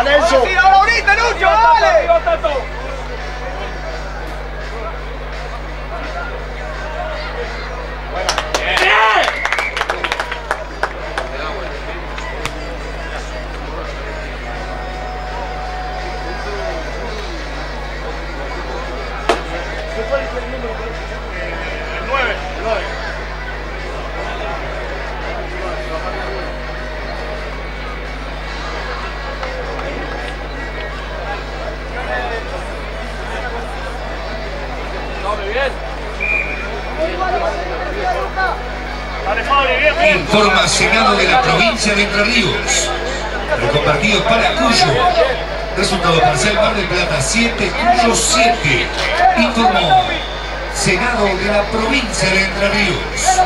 Sí, ahora ahorita, Lucho, dale. Senado de la provincia de Entre Ríos. Recompartido para Cuyo. Resultado parcial Mar del Plata 7, Cuyo 7. Informó Senado de la provincia de Entre Ríos.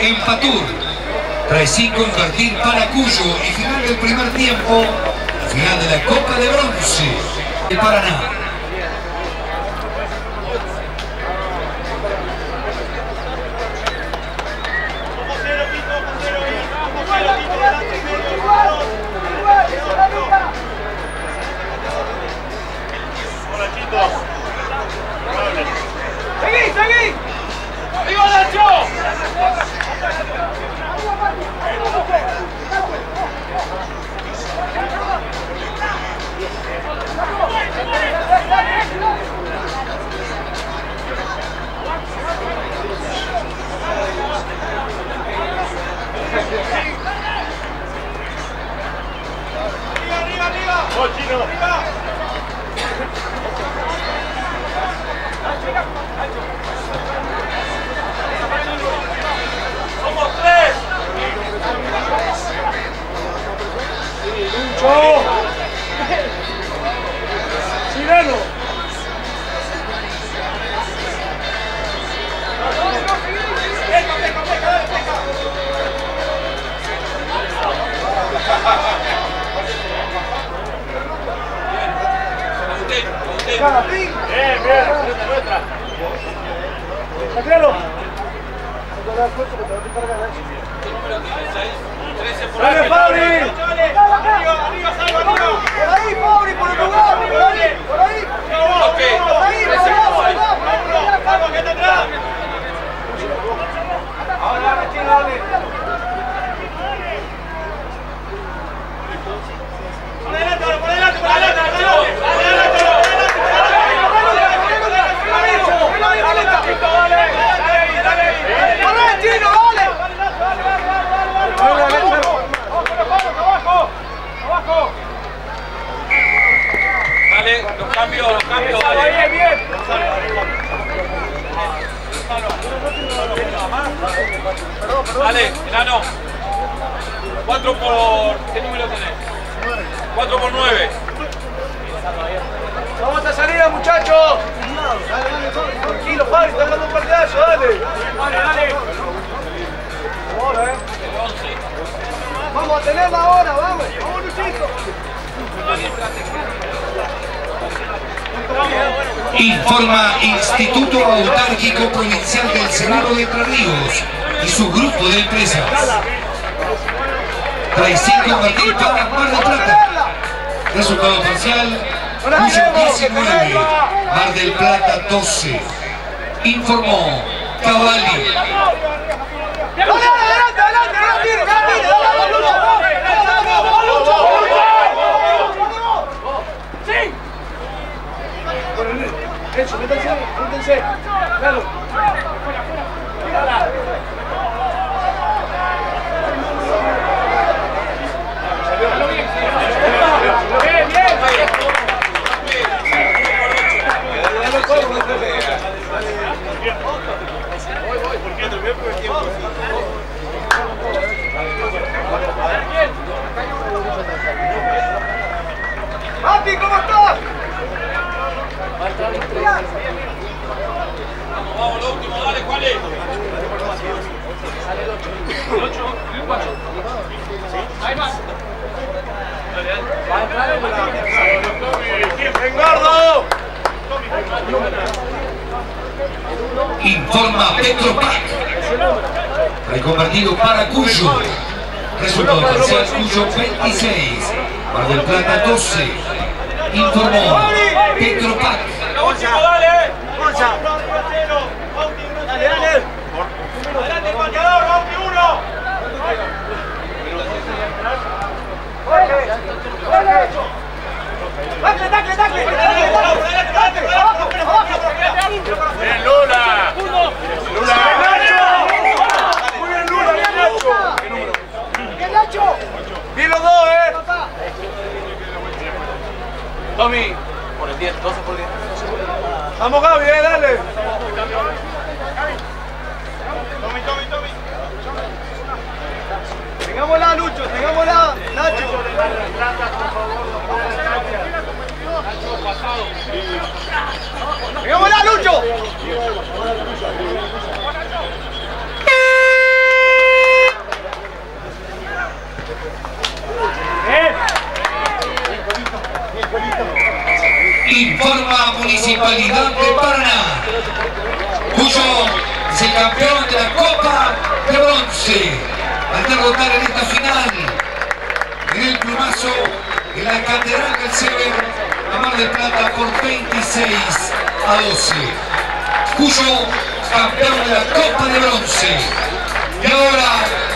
Informa Empatur. Recién convertir para Cuyo y final del primer tiempo. Final de la Copa de Bronce de Paraná. Seguí, seguí. Bien, bien. ¡Por ahí, por el lugar! ¡Por ahí, por ahí! ¡Salva, que atrás! Ahora, Vale, enano. 4 por... ¿Qué número tenés? 4 por 9. Vamos a salir, muchachos. Tranquilo, Fabi, está dando un partidazo, dale. Vale, dale. Vamos a tenerla ahora, vamos. Vamos, Luchito. Informa Instituto Autárquico Provincial del Seguro de Entre Ríos y su grupo de empresas. Traición Martín para Mar del Plata. Resultado parcial, Cuyo 19, Mar del Plata 12. Informó Cavalli. Dale, adelante, adelante, no la tires, no la tires, dale, dale, Lucho. Dale, dale, vamos, Lucho. Sí. Eso, métanse, métanse. Claro. Bien, bien. Mati, ¿cómo estás? Vamos, lo último, dale, ¿cuál es? ¡Engordo! Informa Petropac. Reconvertido para Cuyo. Resultado parcial Cuyo 26. Mar del Plata 12. Informó Petropac. Lo último, dale. Dale, dale. Adelante el marcador, Bauti, uno. ¡Tacle, tacle, tacle! ¡Tacle, tacle! ¡Abajo, abajo! Bien, Lula. Lula. ¡Muy bien, Lula! ¡Bien, Nacho! ¡Bien, Nacho! ¡Bien los dos, eh! Tommy. Por el 10, 12 por 10. Vamos, Gaby, eh, dale. Tengámosla, Lucho, tengámosla, Nacho. Tengámosla, Lucho. Informa Municipalidad de Paraná. Cuyo es el campeón de la Copa de Bronce. Al derrotar en esta final, en el plumazo, en la Catedral del Sever, a Mar del Plata por 26 a 12. Cuyo campeón de la Copa de Bronce. Y ahora